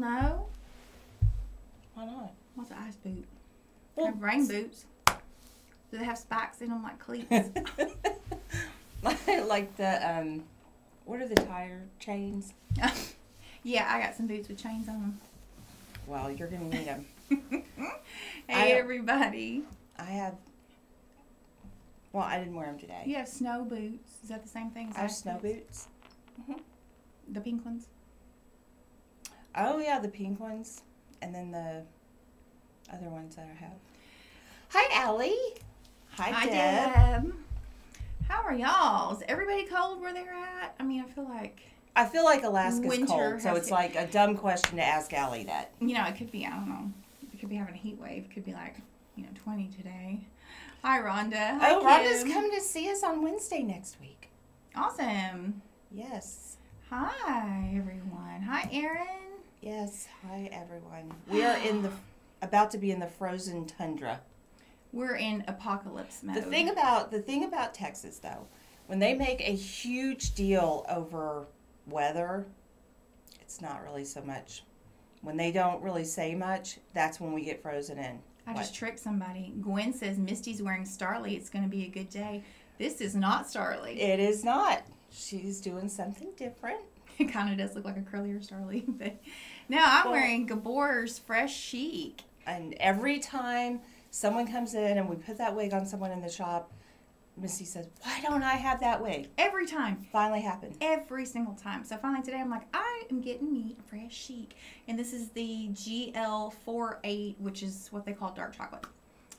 no. Why not? What's an ice boot? Well, have rain boots. Do they have spikes in them like cleats? like the um, what are the tire chains? yeah, I got some boots with chains on them. Well, you're gonna need them. Hey, don't- everybody. I have. Well, I didn't wear them today. You have snow boots. Is that the same thing? as I have snow boots. The pink ones. Oh yeah, the pink ones, and then the other ones that I have. Hi, Allie. Hi, Hi, Deb. Deb. How are y'all? Is everybody cold where they're at? I mean, I feel like I feel like Alaska's Winter cold, so it's like a dumb question to ask Allie that. you know, it could be. I don't know. It could be having a heat wave. It could be like you know, twenty today. Hi, Rhonda. Hi, oh, Rhonda's Kim. coming to see us on Wednesday next week. Awesome. Yes. Hi, everyone. Hi, Erin. Yes. Hi, everyone. We are in the about to be in the frozen tundra. We're in apocalypse mode. The thing about the thing about Texas though, when they make a huge deal over weather, it's not really so much. When they don't really say much, that's when we get frozen in. I What? just tricked somebody. Gwen says Misty's wearing Starly. It's going to be a good day. This is not Starly. It is not. She's doing something different. It kind of does look like a curlier Starly. But no, I'm Well- wearing Gabor's Fresh Chic. And every time someone comes in and we put that wig on someone in the shop, Missy says, "Why don't I have that wig?" Every time. Finally happened. Every single time. So finally today I'm like, I am getting me a Fresh Chic. And this is the GL48, which is what they call dark chocolate.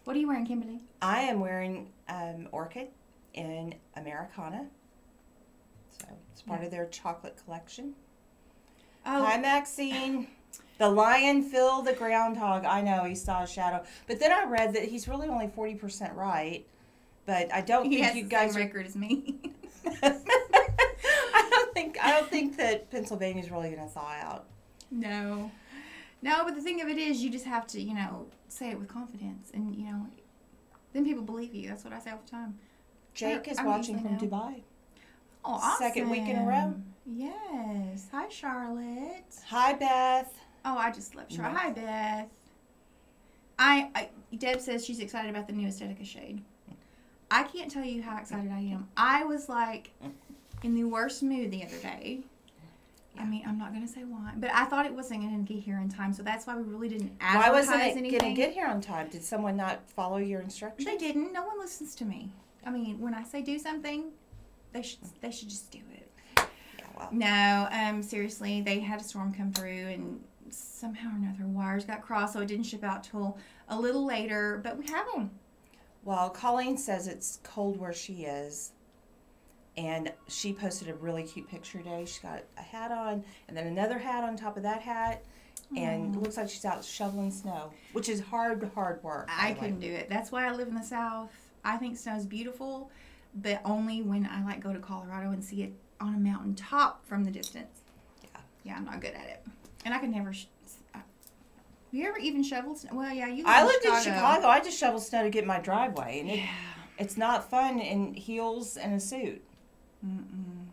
What are you wearing, Kimberly? I am wearing um, Orchid in Americano. So it's part of their chocolate collection. Oh, Hi, Maxine. The lion filled the groundhog. I know he saw a shadow, but then I read that he's really only forty percent right. But I don't he think you the guys same are. record as me. I don't think I don't think that Pennsylvania's really going to thaw out. No. No, but the thing of it is, you just have to, you know, say it with confidence. And, you know, then people believe you. That's what I say all the time. Jake is I watching from know. Dubai. Oh, awesome. Second week in a row. Yes. Hi, Charlotte. Hi, Beth. Oh, I just love Charlotte. Hi, Beth. I, I Deb says she's excited about the new Estetica shade. I can't tell you how excited I am. I was like in the worst mood the other day. I mean, I'm not gonna say why, but I thought it wasn't gonna get here in time, so that's why we really didn't advertise Why wasn't it going to get here on time? Did someone not follow your instructions? They didn't. No one listens to me. I mean, when I say do something, they should they should just do it. Yeah, well, No, um, seriously, they had a storm come through and somehow or another wires got crossed, so it didn't ship out till a little later. But we have them. well, Colleen says it's cold where she is. And she posted a really cute picture today. She's got a hat on and then another hat on top of that hat. And it looks like she's out shoveling snow, which is hard, hard work. I couldn't do it. That's why I live in the South. I think snow's beautiful, but only when I like go to Colorado and see it on a mountain top from the distance. Yeah. Yeah, I'm not good at it, and I could never. Sh- I- uh, you ever even shoveled snow? Well, yeah, you. I lived in Chicago. I just shovel snow to get my driveway, and it, it's not fun in heels and a suit. Mm-mm.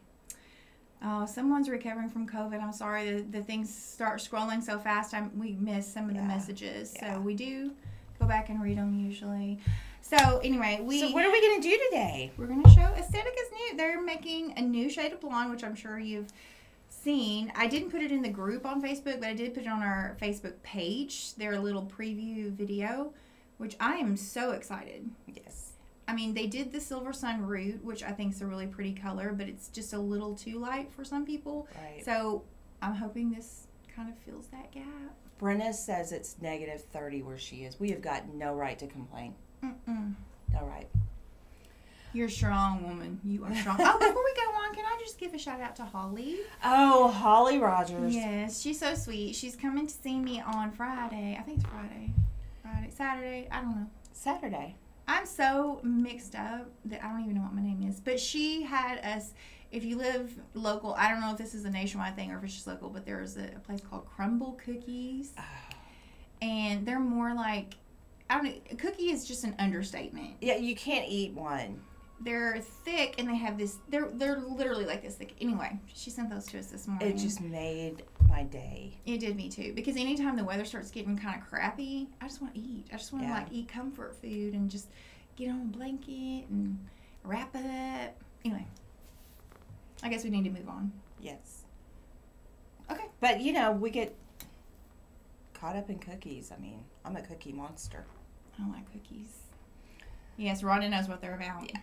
Oh, someone's recovering from COVID. I'm sorry. The, the things start scrolling so fast. I'm, we miss some of the messages. Yeah. So we do go back and read them usually. So anyway, we so what are we gonna do today? we're gonna show Estetica's new. They're making a new shade of blonde, which I'm sure you've seen. I didn't put it in the group on Facebook, but I did put it on our Facebook page. Their little preview video, which I am so excited. Yes. I mean, they did the Silver Sun Root, which I think is a really pretty color, but it's just a little too light for some people. Right. So I'm hoping this kind of fills that gap. Brenna says it's negative 30 where she is. We have got no right to complain. Mm-mm. No right. You're a strong woman. You are strong. oh, before we go on, can I just give a shout out to Holly? Oh, Holly Rogers. Yes, she's so sweet. She's coming to see me on Friday. I think it's Friday. Friday, Saturday. I don't know. Saturday. I'm so mixed up that I don't even know what my name is. But she had us. If you live local, I don't know if this is a nationwide thing or if it's just local, but there's a, a place called Crumbl Cookies, oh. and they're more like I don't know. A cookie is just an understatement. Yeah, you can't eat one. They're thick and they have this. They're they're literally like this thick. Anyway, she sent those to us this morning. It just made my my day. It did me too. Because anytime the weather starts getting kind of crappy, I just want to eat. I just want to Yeah. like eat comfort food and just get on a blanket and wrap up. Anyway, I guess we need to move on. Yes. Okay. But you know, we get caught up in cookies. I mean, I'm a cookie monster. I don't like cookies. Yes, Rhonda knows what they're about. Yeah.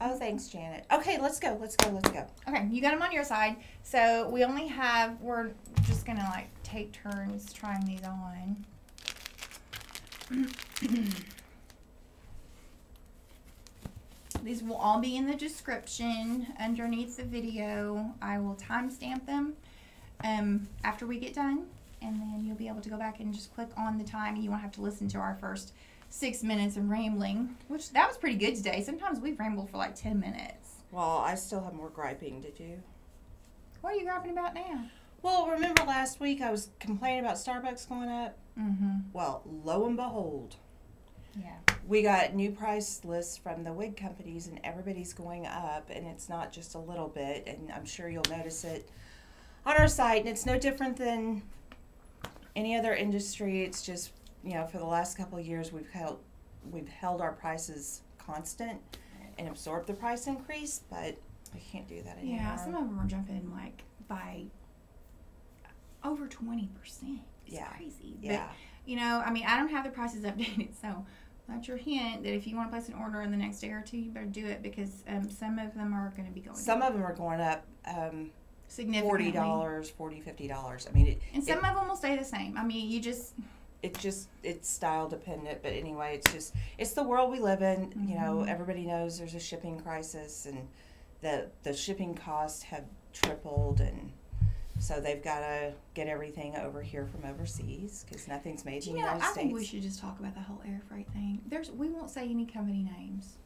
Oh, thanks, Janet. Okay, let's go. Let's go. Let's go. Okay, you got them on your side. So we only have, we're just going to like take turns trying these on. these will all be in the description underneath the video. I will timestamp them um, after we get done. And then you'll be able to go back and just click on the time. And you won't have to listen to our first six minutes of rambling, which that was pretty good today. Sometimes we've rambled for like 10 minutes. Well, I still have more griping to do. What are you griping about now? Well, remember last week I was complaining about Starbucks going up? Mm-hmm. Well, lo and behold, Yeah. we got new price lists from the wig companies and everybody's going up and it's not just a little bit and i'm sure you'll notice it on our site and it's no different than any other industry it's just you know for the last couple of years we've held we've held our prices constant and absorbed the price increase but we can't do that anymore Yeah, some of them are jumping like by over 20%. It's Yeah. crazy. yeah But, you know, I mean, I don't have the prices updated, so that's your hint that if you want to place an order in the next day or two, you better do it because um, some of them are going to be going some of them are going up um, significantly. $40 $40 $50 i mean it, And some of them will stay the same. I mean, you just, it's just it's style dependent but anyway it's just it's the world we live in you know Mhm. everybody knows there's a shipping crisis and the the shipping costs have tripled and so they've got to get everything over here from overseas because nothing's made do in you the know, united I states think we should just talk about the whole air freight thing. There's, we won't say any company names.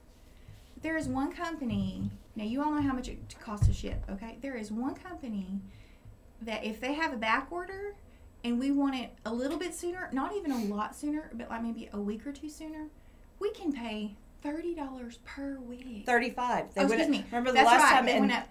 There is one company, now you all know how much it costs to ship, okay? There is one company that if they have a back order and we want it a little bit sooner, not even a lot sooner, but like maybe a week or two sooner, we can pay thirty dollars per wig. 35 they oh, excuse me. remember the That's last right. time they went up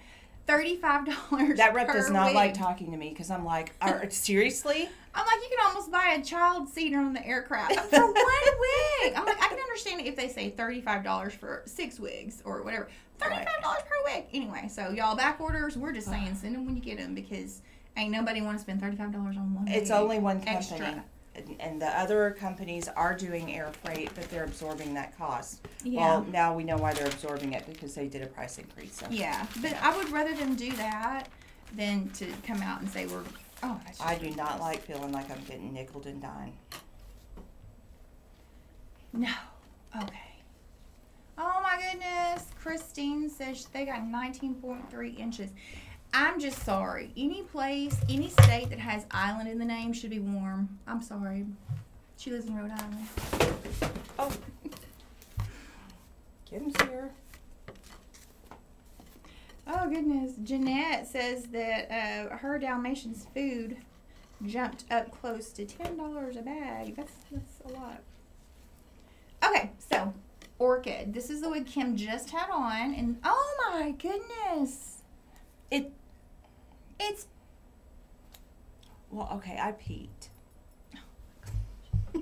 thirty-five dollars. that rep does not like talking to me because i'm like are, seriously I'm like, you can almost buy a child seat on the aircraft for one wig. I'm like, I can understand if they say thirty-five dollars for six wigs or whatever. Thirty-five dollars per wig. Anyway, so y'all back orders, we're just saying send them when you get them because ain't nobody want to spend thirty-five dollars on one. it's only one company extra. and, the other companies are doing air freight but they're absorbing that cost Yeah. Well, now we know why they're absorbing it because they did a price increase. So. yeah, but I would rather them do that than to come out and say we're. Oh, just I do not like feeling like I'm getting nickled and dimed. No. Okay. Oh my goodness. Christine says they got 19.3 inches. I'm just sorry. Any place, any state that has island in the name should be warm. I'm sorry. She lives in Rhode Island. Oh, Kim's here. Oh goodness. Jeanette says that uh, her Dalmatian's food jumped up close to $10 a bag. That's, that's a lot. Okay, so Orchid. This is the wig Kim just had on. And oh my goodness. It. It's Well, okay, I peeked. How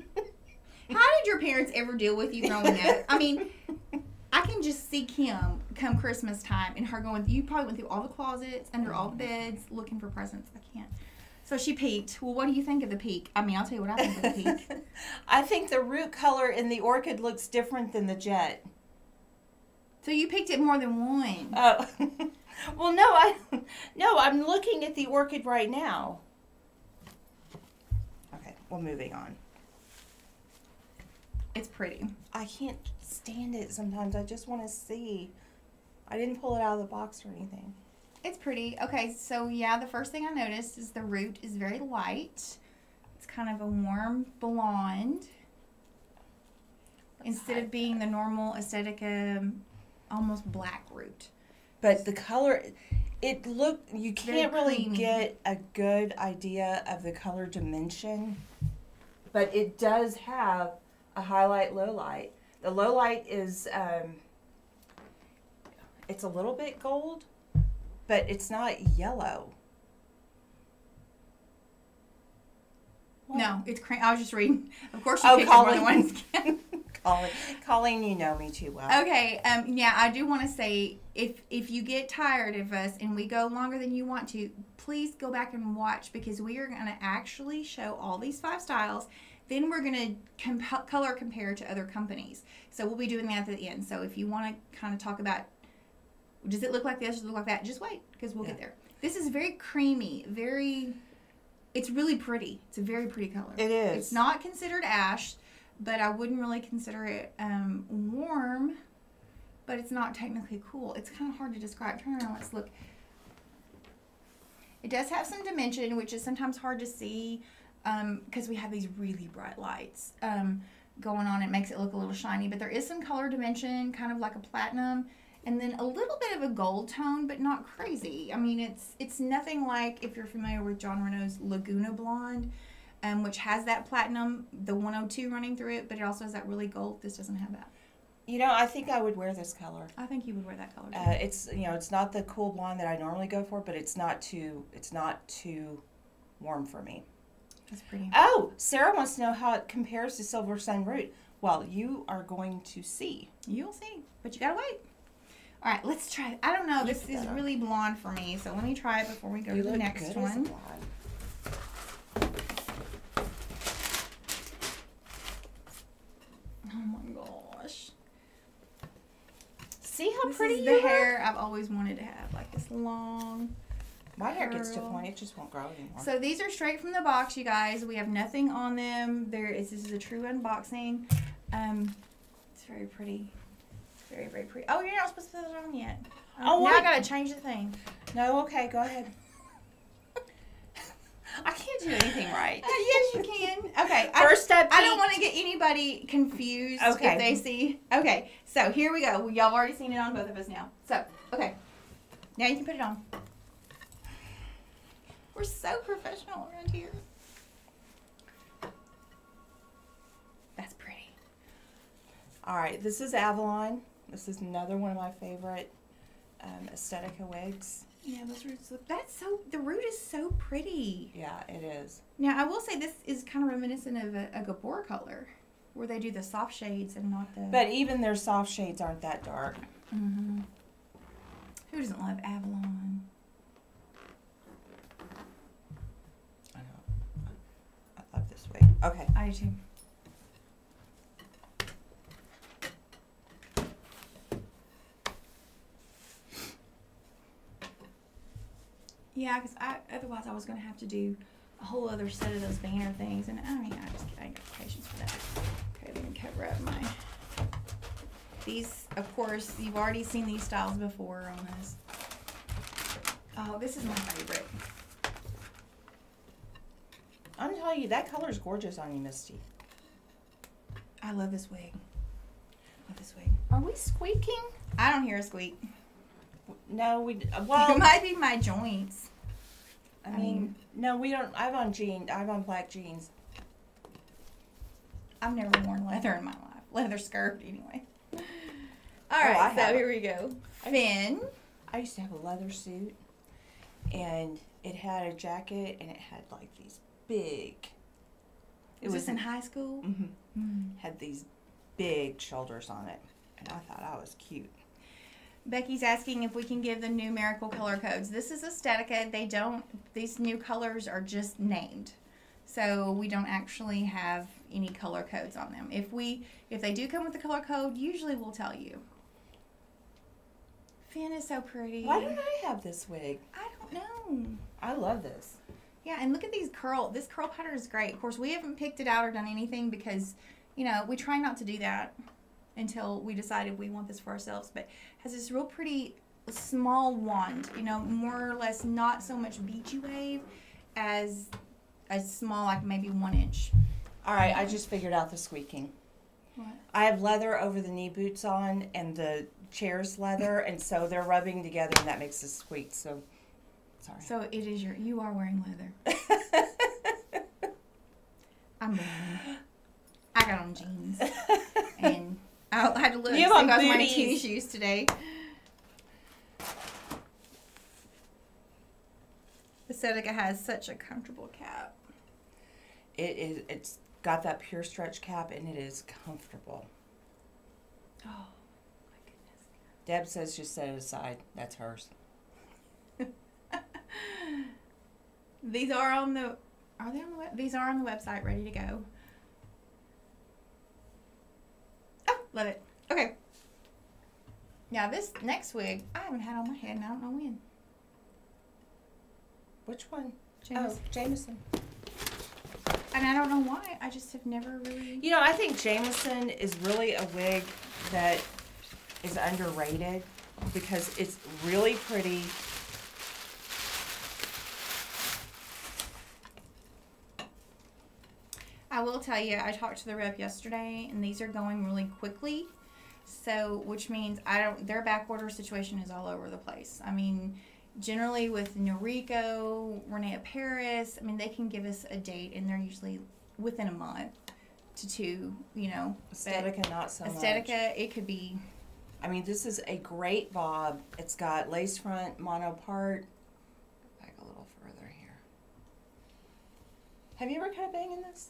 did your parents ever deal with you growing up? I mean, I can just see Kim come Christmas time and her going, you probably went through all the closets, under all the beds, looking for presents. I can't. So she peeked. Well, what do you think of the peek? I mean, I'll tell you what I think of the peek. I think the root color in the orchid looks different than the Jett. So you picked it more than one. Oh, well, no, I, no, I'm looking at the orchid right now. Okay, well, moving on. It's pretty. I can't stand it sometimes. I just want to see. I didn't pull it out of the box or anything. It's pretty. Okay, so yeah, the first thing I noticed is the root is very light. Kind of a warm blonde. Instead of being the normal Estetica, um, almost black root. But the color, it look you can't really creamy. get a good idea of the color dimension. But it does have a highlight low light. The low light is um, it's a little bit gold, but it's not yellow. No, it's cream. I was just reading. Of course, you Oh, picked up more than Colleen. one skin. Colleen, Colleen, you know me too well. Okay, um, yeah, I do want to say if if you get tired of us and we go longer than you want to, please go back and watch because we are going to actually show all these five styles. Then we're going to comp- color compare to other companies. So we'll be doing that at the end. So if you want to kind of talk about does it look like this, does it look like that, just wait because we'll get there. This is very creamy, very. It's really pretty. It's a very pretty color. It is. It's not considered ash, but I wouldn't really consider it um, warm. But it's not technically cool. It's kind of hard to describe. Turn around. Let's look. It does have some dimension, which is sometimes hard to see because we have these really bright lights um, going on. It makes it look a little shiny, but there is some color dimension, kind of like a platinum, and then a little bit of a gold tone, but not crazy. I mean, it's it's nothing like if you're familiar with Jon Renau's Laguna Blonde, um, which has that platinum, the 102 running through it, but it also has that really gold. This doesn't have that. You know, I think I would wear this color. I think you would wear that color. Too. Uh, it's you know, it's not the cool blonde that I normally go for, but it's not too it's not too warm for me. That's pretty. Oh, Sarah wants to know how it compares to Silver Sun Root. Well, you are going to see. You'll see, but you gotta wait. All right, let's try. I don't know. You This is really blonde for me, so let me try it before we go you to the next one. Oh my gosh! See how This pretty is you the look? hair I've always wanted to have, like this long. My hair gets to a point; it just won't grow anymore. So these are straight from the box, you guys. We have nothing on them. There is this is a true unboxing. Um, it's very pretty. Very very pretty. Oh, you're not supposed to put it on yet. Oh, now I gotta change the thing. no, okay, go ahead. I can't do anything right. Uh, yes, you can. Okay. I- First up, I don't want to get anybody confused Okay. if they see. Okay, so here we go. Y'all already seen it on both of us now. So, okay. Now you can put it on. We're so professional around here. That's pretty. All right, this is Avalon. This is another one of my favorite um, Estetica wigs. Yeah, those roots look. That's so. The root is so pretty. Yeah, it is. Now I will say this is kind of reminiscent of a, a Gabor color, where they do the soft shades and not the. But even their soft shades aren't that dark. hmm Who doesn't love Avalon? I know. I love this wig. Okay. I do too. Yeah, because I otherwise I was gonna have to do a whole other set of those banner things, and I mean I just I ain't got patience for that. Okay, let me cover up my. These, of course, you've already seen these styles before on this. Oh, this is my favorite. I'm telling you, that color is gorgeous on you, Misty. I love this wig. I Love this wig. Are we squeaking? I don't hear a squeak. No, we. uh, it might be my joints. I mean, no, we don't. I've on jeans. I've on black jeans. I've never worn leather in my life. Leather skirt, anyway. All Oh, I so have. here we go. Finn. I used to have a leather suit, and it had a jacket, and it had like these big. It was this in high school. hmm Mm. Had these big shoulders on it, and I thought I was cute. Becky's asking if we can give the numerical color codes. This is a Estetica. They don't. These new colors are just named, so we don't actually have any color codes on them. If we, if they do come with the color code, usually we'll tell you. Finn is so pretty. Why don't I have this wig? I don't know. I love this. Yeah, and look at these curl. This curl pattern is great. Of course, we haven't picked it out or done anything because, you know, we try not to do that until we decided we want this for ourselves. But has this real pretty small wand. You know, more or less not so much beachy wave as a small, like maybe one inch. All right, I just figured out the squeaking. What? I have leather over the knee boots on, and the chair's leather, and so they're rubbing together, and that makes a squeak. So, sorry. So it is your. You are wearing leather. I'm wearing. I got on jeans and I had to look. You see have on I was wearing booties. tennis shoes today. The Estetica has such a comfortable cap. It is. It's got that pure stretch cap, and it is comfortable. Oh my goodness. Deb says just set it aside. That's hers. These are on the. Are they on the web? These are on the website, ready to go. Oh, love it. Okay. Now this next wig, I haven't had on my head, and I don't know when. Which one? James. Oh, Jamison. And I don't know why. I just have never really. You know, I think Jamison is really a wig that is underrated because it's really pretty. Will tell you, I talked to the rep yesterday, and these are going really quickly. So, which means I don't. Their back order situation is all over the place. I mean, generally with Noriko, Renee Paris, I mean, they can give us a date, and they're usually within a month to two. You know, But Estetica, not so much. Estetica, it could be. I mean, this is a great bob. It's got lace front, mono part. Back a little further here. Have you ever cut a bang in this?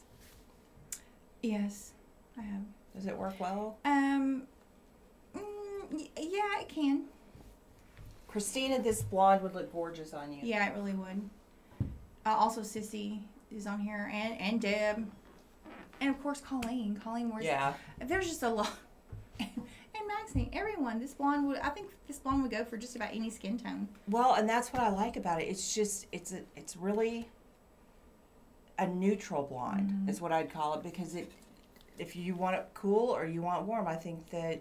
Yes, I have. Does it work well? Um, mm, yeah, it can. Christina, this blonde would look gorgeous on you. Yeah, it really would. Uh, also, Sissy is on here, and and Deb, and of course Colleen. Colleen wears. Yeah. There's just a lot. and Maxine, everyone. This blonde would. I think this blonde would go for just about any skin tone. Well, and that's what I like about it. It's just it's a, it's really a neutral blonde Mhm. is what I'd call it because it if you want it cool or you want warm, I think that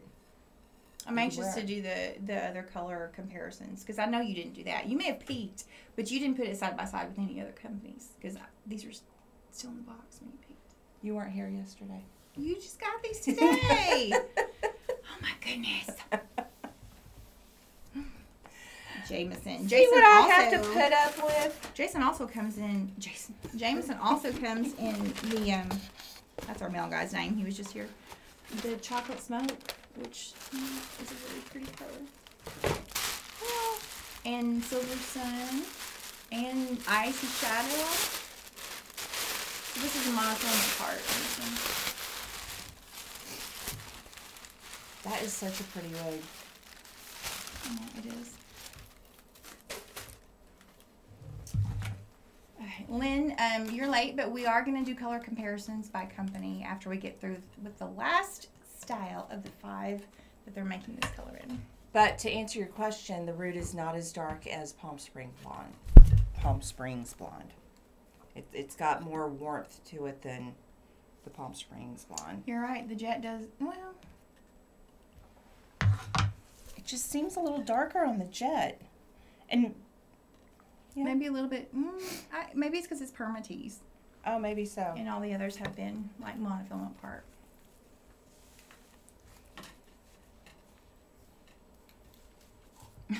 I'm anxious to do the the other color comparisons because I know you didn't do that. You may have peeked, but you didn't put it side by side with any other companies because these are still in the box when you peeked. you weren't here yesterday. You just got these today. oh my goodness. Jamison. See Jason what I also, have to put up with? Jason also comes in. Jason. Jamison also comes in the um. That's our male guy's name. He was just here. The chocolate smoke, which mm, is a really pretty color. Well, and silver sun, and icy shadow. So this is a monochrome part. That is such a pretty wig. Yeah, it is. Okay, Lynn, um, you're late, but we are going to do color comparisons by company after we get through with the last style of the five that they're making this color in. But to answer your question, the root is not as dark as Palm Spring blonde. Palm Springs blonde. It, it's got more warmth to it than the Palm Springs blonde. You're right. The Jett does well. It just seems a little darker on the Jett. And Yeah. Maybe a little bit. Mm, I, maybe it's because it's permatease, oh, maybe so. and all the others have been like monofilament part.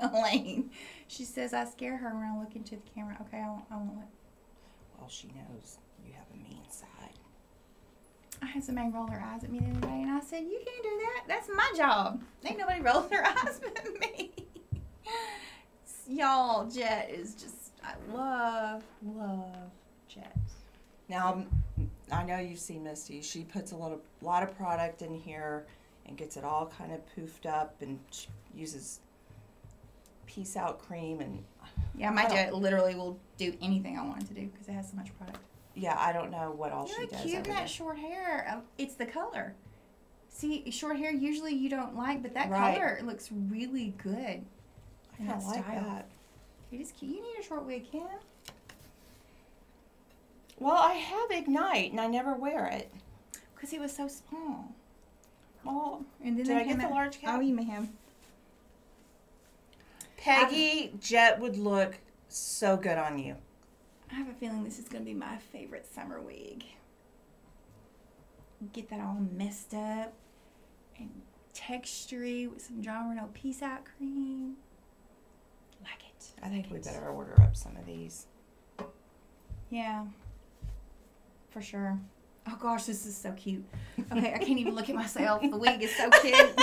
Elaine, she says I scare her when I look into the camera. Okay, I won't. I won't. Let, Well, she knows you have a mean side. I had somebody roll their eyes at me the other day, and I said, "You can't do that. That's my job. Ain't nobody rolling their eyes but me." Y'all, Jett is just. I love, love Jett. Now, I know you see Misty. She puts a lot of lot of product in here and gets it all kind of poofed up, and uses peace out cream and Yeah, my Jett literally will do anything I want it to do because it has so much product. yeah, I don't know what all You she does. cute in over that short hair. Um, It's the color. See, short hair usually you don't like, but that Right. color looks really good. I in that like style. that. It is cute. You need a short wig, Kim. Well, I have Ignite and I never wear it. Because it was so small. Well, And then did I get the large cap? Oh, you may have. Peggy Jett would look so good on you. I have a feeling this is going to be my favorite summer wig. Get that all messed up and textury with some Jon Renau Peace Out cream. I think we better order up some of these. Yeah, for sure. Oh gosh, this is so cute. Okay, I can't even look at myself. The wig is so cute.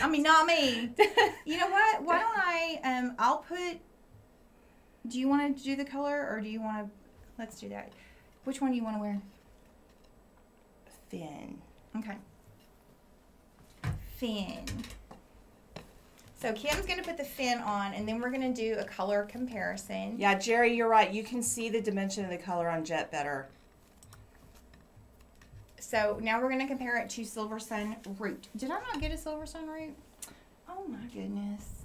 I mean, not me. You know what? Why don't I? Um, I'll put do you want to do the color or do you want to? Let's do that. Which one do you want to wear? Finn. Okay. Finn. So Kim's gonna put the Finn on, and then we're gonna do a color comparison. Yeah, Jerry, you're right. You can see the dimension of the color on Jett better. So now we're gonna compare it to Silver Sun Root. Did I not get a Silver Sun Root? Oh my goodness.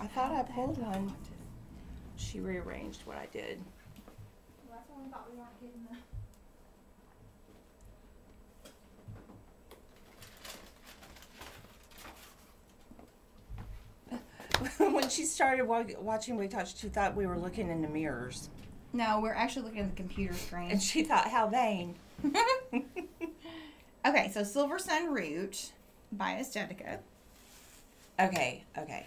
I thought I pulled one. She rearranged what I did. Well, that's why we thought we weren't getting the. when she started wa- watching Wig Talk, she thought we were looking in the mirrors. No, we're actually looking at the computer screen. And she thought, how vain. okay, so Silver Sun Root by Estetica. Okay, okay.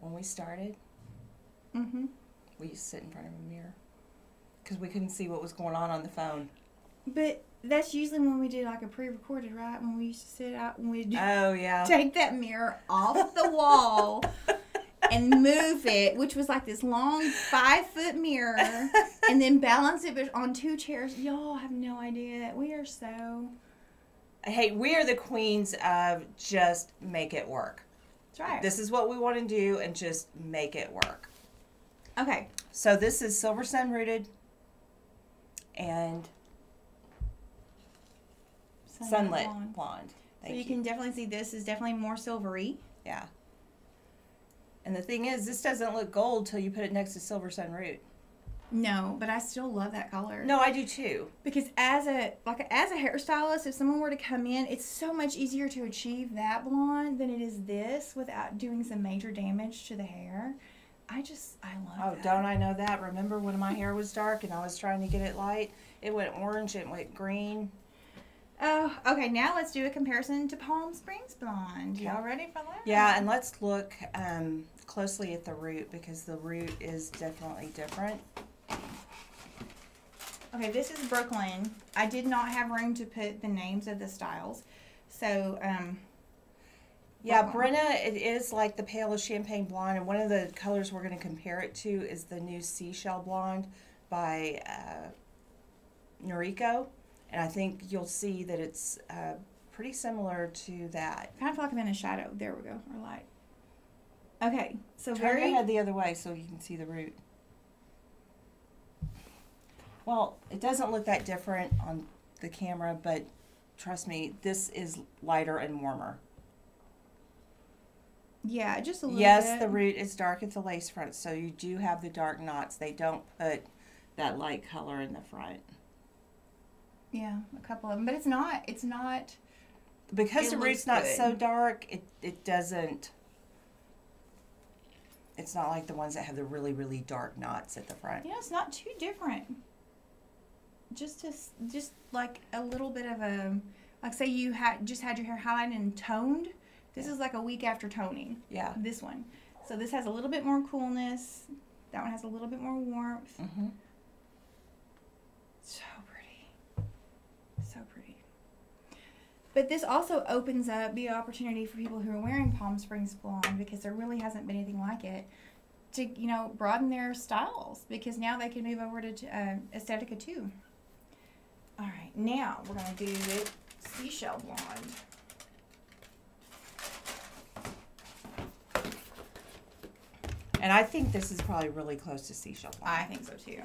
When we started, Mm-hmm. we used to sit in front of a mirror because we couldn't see what was going on on the phone. But that's usually when we did like a pre-recorded, right? When we used to sit out and we'd Oh, yeah. take that mirror off the wall and move it, which was like this long five foot mirror, and then balance it on two chairs. Y'all have no idea. We are so. hey, we are the queens of just make it work. That's right. This is what we want to do and just make it work. okay. So this is Silver Sun rooted and sunlit blonde. blonde. So you, you. can definitely see this is definitely more silvery. Yeah. And the thing is, this doesn't look gold till you put it next to Silver Sun Root. No, but I still love that color. No, I do too. Because as a like as a hairstylist, if someone were to come in, it's so much easier to achieve that blonde than it is this without doing some major damage to the hair. I just I love Oh, that. don't I know that? Remember when my hair was dark and I was trying to get it light? It went orange, it went green. Oh, okay. Now let's do a comparison to Palm Springs blonde. Y'all ready for that? Yeah, and let's look um, closely at the root because the root is definitely different. Okay, this is Brooklyn. I did not have room to put the names of the styles, so um. Yeah, Brooklyn. Brenna, it is like the palest champagne blonde, and one of the colors we're going to compare it to is the new seashell blonde by uh, Noriko, and I think you'll see that it's uh, pretty similar to that. Kind of like I'm in a shadow. There we go, or light. Okay, so Turn your very head the other way so you can see the root. Well, it doesn't look that different on the camera, but trust me, this is lighter and warmer. yeah, just a little Yes, bit. the root is dark at the lace front, so you do have the dark knots. They don't put that light color in the front. Yeah, a couple of them, but it's not. It's not. Because It the root's not good. so dark, it, it doesn't. It's not like the ones that have the really, really dark knots at the front. You know, it's not too different. Just to, just like a little bit of a, like say you had just had your hair highlighted and toned. This Yeah. is like a week after toning. Yeah. This one, so this has a little bit more coolness. That one has a little bit more warmth. hmm So pretty. So pretty. But this also opens up the opportunity for people who are wearing Palm Springs blonde because there really hasn't been anything like it to, you know, broaden their styles because now they can move over to uh, Estetica too. All right, now we're going to do the seashell blonde. And I think this is probably really close to seashell blonde. I think so too.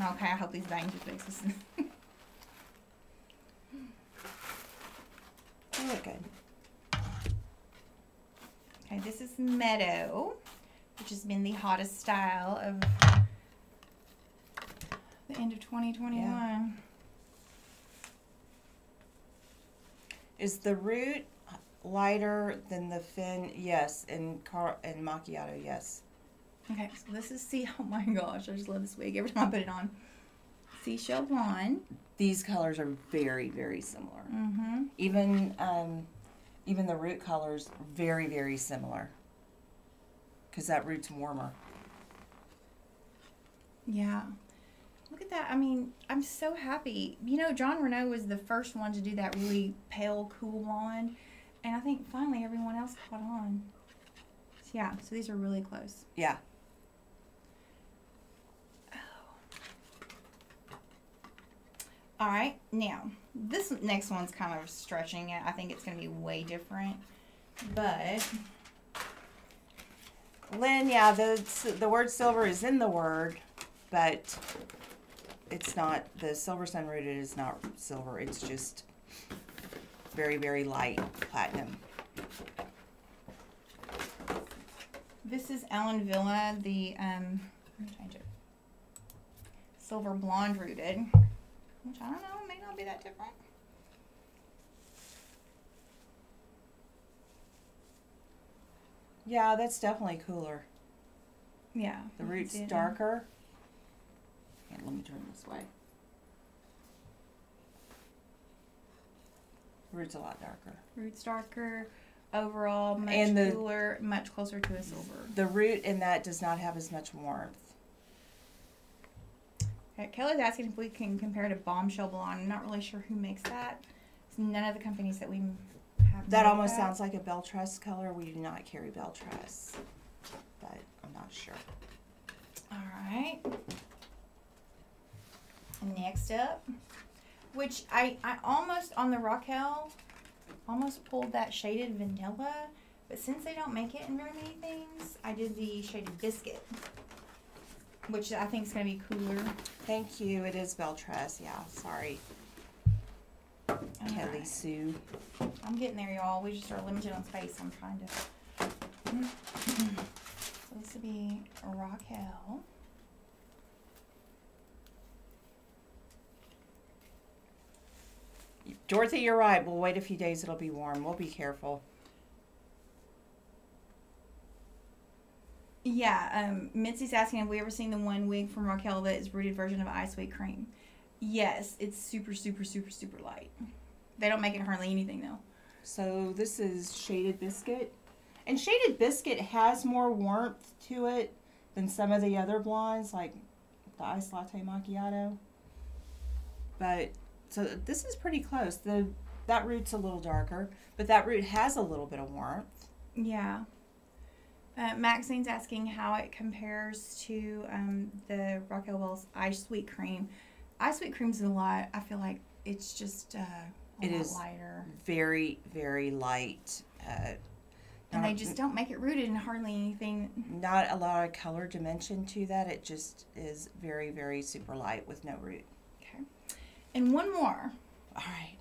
Okay, I hope these fix this. They good. Okay, this is Meadow, which has been the hottest style of the end of 2021. Is the root lighter than the Finn? Yes. And car and macchiato? Yes. Okay, so this is sea. Oh my gosh, I just love this wig every time I put it on. Seashell blonde. These colors are very, very similar. Mm-hmm. Even um, even the root colors very, very similar. Cause that root's warmer. Yeah. Look at that. I mean, I'm so happy. You know, Jon Renau was the first one to do that really pale, cool blonde. And I think finally everyone else caught on. So, yeah, so these are really close. Yeah. All right, now this next one's kind of stretching it. I think it's going to be way different, but Lynn, yeah, the the word silver is in the word, but it's not the silver sun rooted is not silver. It's just very very light platinum. this is Ellen Wille, the um. Silver blonde rooted, which I don't know, may not be that different. Yeah, that's definitely cooler. Yeah, The root's darker. Let me turn this way. Root's a lot darker. Roots darker, overall much And the- cooler, much closer to a silver. The root in that does not have as much warmth. Okay, Kelly's asking if we can compare to Bombshell Blonde. I'm not really sure who makes that. It's none of the companies that we have. That almost sounds like a BelleTress color. We do not carry BelleTress, but I'm not sure. All right. Next up, which I I almost on the Raquel, almost pulled that shaded vanilla, but since they don't make it in very many things, I did the shaded biscuit, which I think is gonna be cooler. Thank you. It is BelleTress. Yeah, sorry, All Kelly right. Sue. I'm getting there, y'all. We just are limited on space. I'm trying to. so this would be Raquel. Dorothy, you're right. We'll wait a few days. It'll be warm. We'll be careful. Yeah, um, Mitzi's asking have we ever seen the one wig from Raquel that is rooted version of Ice Sweet Cream? Yes, it's super, super, super, super light. They don't make it hardly anything though. So this is shaded biscuit, and shaded biscuit has more warmth to it than some of the other blondes, like the Ice latte macchiato. But so this is pretty close. The that root's a little darker, but that root has a little bit of warmth. Yeah. Uh, Maxine's asking how it compares to um, the Raquel Welch Ice Sweet Cream. Ice Sweet Cream's a lot. I feel like it's just uh, a It lot is. lighter. Very very light. Uh, And they just don't make it rooted in hardly anything. not a lot of color dimension to that. It just is very very super light with no root. Okay. And one more. All right.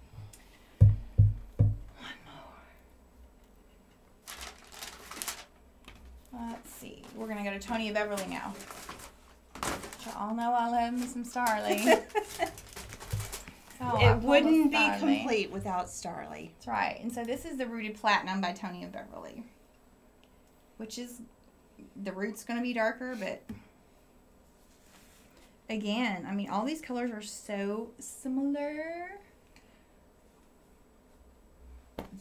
Let's see. We're gonna go to Tony of Beverly now. Y'all know I love me some Starly. It wouldn't be complete without Starly. That's right. And so this is the Rooted Platinum by Tony of Beverly, which is the root's gonna be darker, but again, I mean, all these colors are so similar.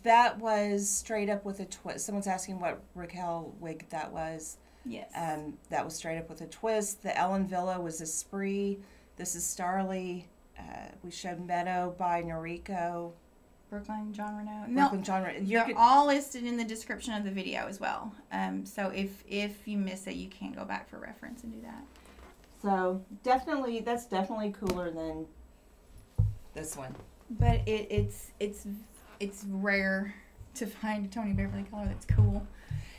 That was straight up with a twist. Someone's asking what Raquel wig that was. Yes. Um, that was straight up with a twist. The Ellen Wille was Esprit. This is Starly. Uh, we showed Meadow by Noriko. Brooklyn Jon Renau. No, Brooklyn genre. You They're could, all listed in the description of the video as well. Um, so if if you miss it, you can go back for reference and do that. so definitely, that's definitely cooler than this one. But it, it's it's it's rare to find a Tony Beverly color that's cool.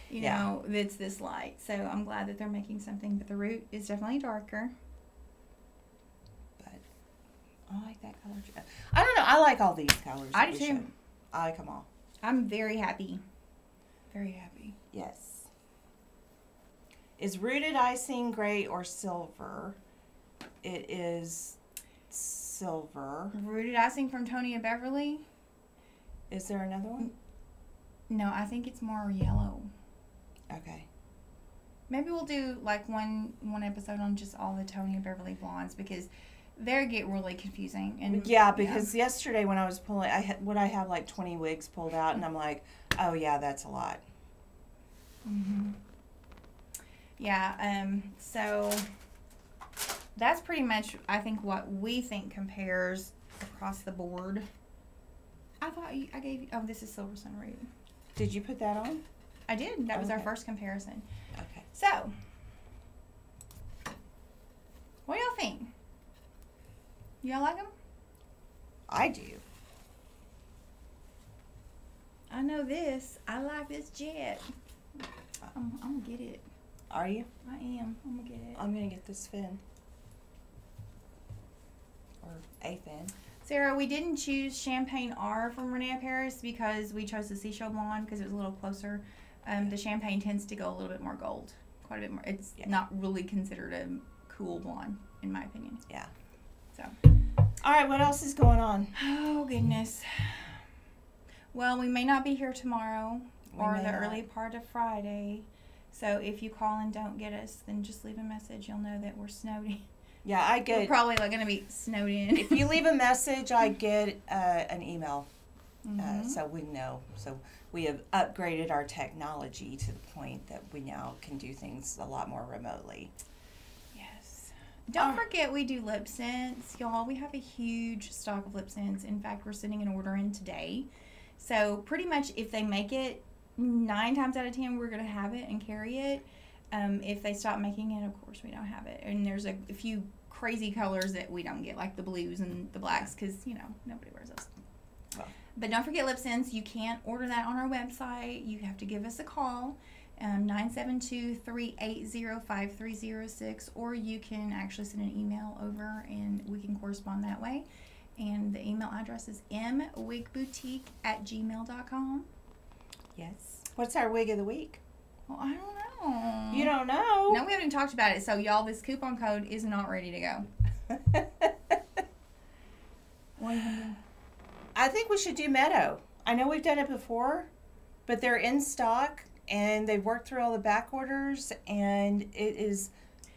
You Yeah. know, that's this light. So I'm glad that they're making something. But the root is definitely darker. But I like that color. I don't know. I like all these colors. I do too. I like them all. I'm very happy. Very happy. Yes. Is rooted icing gray or silver? It is silver. Rooted icing from Tony and Beverly. Is there another one? No, I think it's more yellow. Okay. Maybe we'll do like one one episode on just all the Tony and Beverly blondes because they get really confusing and Yeah, because yesterday when I was pulling, I had would I have like twenty wigs pulled out, and I'm like, oh yeah, that's a lot. hmm Yeah, um, so that's pretty much, I think, what we think compares across the board. I thought you, I gave you. Oh, this is Silver Sun Root. Did you put that on? I did. That was our first comparison. Okay. So, what do y'all think? Y'all like them? I do. I know this. I like this Jett. I'm, I'm gonna get it. Are you? I am. I'm gonna get it. I'm gonna get this Finn. Or a Finn. Sarah, we didn't choose Champagne R from Renee Paris because we chose the Seashell Blonde because it was a little closer. Um, the Champagne tends to go a little bit more gold, quite a bit more. It's Yeah. not really considered a cool blonde, in my opinion. Yeah. So, All right. What else is going on? oh goodness. Well, we may not be here tomorrow We or the not. early part of Friday. So if you call and don't get us, then just leave a message. You'll know that we're snowed in. Yeah, I We're get. probably like gonna be snowed in. if you leave a message, I get uh, an email, uh, Mhm. so we know. So we have upgraded our technology to the point that we now can do things a lot more remotely. Yes. Don't Uh, forget we do LipSense, y'all. We have a huge stock of LipSense. In fact, we're sending an order in today. So pretty much, if they make it, nine times out of ten, we're gonna have it and carry it. Um, if they stop making it, of course, we don't have it. And there's a, a few crazy colors that we don't get, like the blues and the blacks, because you know nobody wears those. Well. But don't forget LipSense. You can't order that on our website. You have to give us a call um, 972-380-5306 or you can actually send an email over and we can correspond that way and the email address is mwigboutique at gmail.com Yes. What's our wig of the week? Well i don't know You don't know. no we haven't talked about it so y'all this coupon code is not ready to go what are you gonna do? I think we should do Meadow. I know we've done it before, but they're in stock and they've worked through all the back orders and it is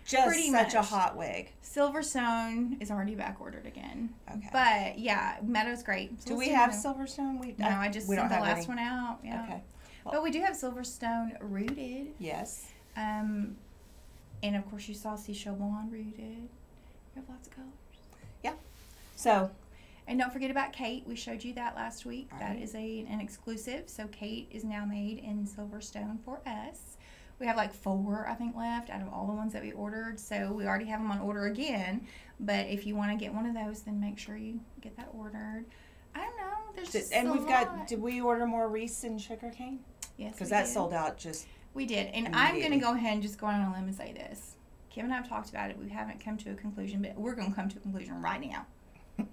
just Pretty such a hot wig. silverstone is already back ordered again Okay. but yeah meadow's great So do we have Meadow. Silverstone? We no i just we sent don't the last any. one out yeah Okay. But we do have silverstone rooted Yes. Um, and of course, you see Seashell Blonde rooted. We have lots of colors. Yeah. So And don't forget about Kate. We showed you that last week. That is a an exclusive. So Kate is now made in Silverstone for us. We have like four, I think, left out of all the ones that we ordered. So we already have them on order again. But if you want to get one of those, then make sure you get that ordered. I don't know. There's and a we've got. Did we order more Reese and sugarcane? Yes, Because that did. sold out. Just We did, and I'm going to go ahead and just go on a limb and say this. Kim and I have talked about it. We haven't come to a conclusion, but we're going to come to a conclusion right now.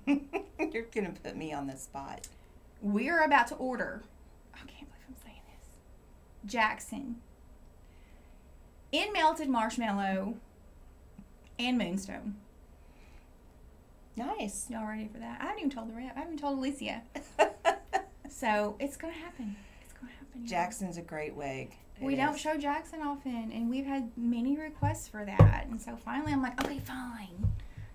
you're gonna put me on the spot. We are about to order. I can't believe I'm saying this. Jackson in melted marshmallow and moonstone. Nice. Y'all ready for that? I haven't even told the rep. I haven't even told Alicia. So it's going to happen. It's going to happen. y'all. Jackson's a great wig. It We don't show Jackson often, and we've had many requests for that. And so finally, I'm like, okay, fine.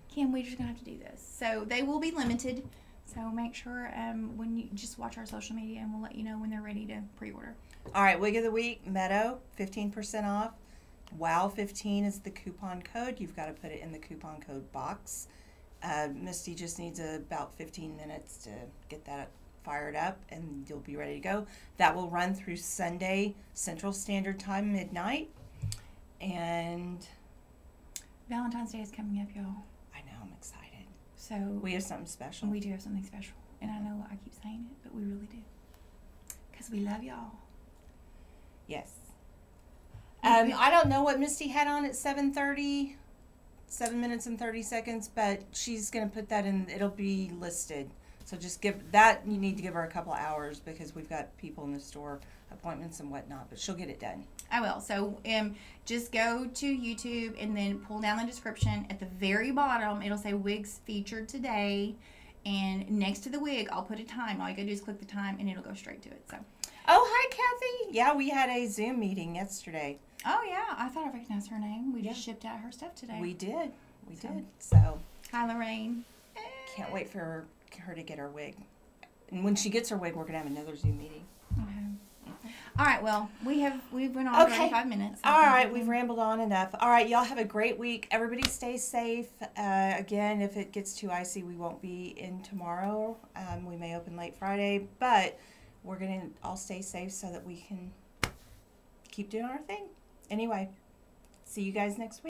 Kim, we're just gonna have to do this. So they will be limited. So make sure um, when you just watch our social media, and we'll let you know when they're ready to pre-order. All right, wig of the week, Meadow, 15% off. WOW15 is the coupon code. You've got to put it in the coupon code box. Uh, Misty just needs about 15 minutes to get that fired up and you'll be ready to go. That will run through Sunday Central Standard Time, midnight. And Valentine's Day is coming up, y'all. I know, I'm excited. So We have something special. we do have something special, and I know I keep saying it, but we really do, cause we love y'all. Yes. Um, I don't know what Misty had on at 7:30, 7 minutes and 30 seconds, but she's going to put that in it'll be listed. So just give that you need to give her a couple of hours because we've got people in the store appointments and whatnot, but she'll get it done. I will. So um, just go to YouTube and then pull down the description. At the very bottom, it'll say wigs featured today. And next to the wig, I'll put a time. All you gotta do is click the time and it'll go straight to it. So, Oh, hi Kathy. Yeah, we had a Zoom meeting yesterday. oh yeah, I thought I recognized her name. We just shipped out her stuff today. We did. We So- did. So, Hi Lorraine. can't wait for her, to get her wig. And when she gets her wig, we're going to have another Zoom meeting. Okay. All right. Well, we have we've been on Okay. 35 minutes. All right, we've rambled on enough. All right, y'all have a great week. Everybody stay safe. Uh, again, if it gets too icy, we won't be in tomorrow. Um, we may open late Friday, but we're going to all stay safe so that we can keep doing our thing. Anyway, see you guys next week.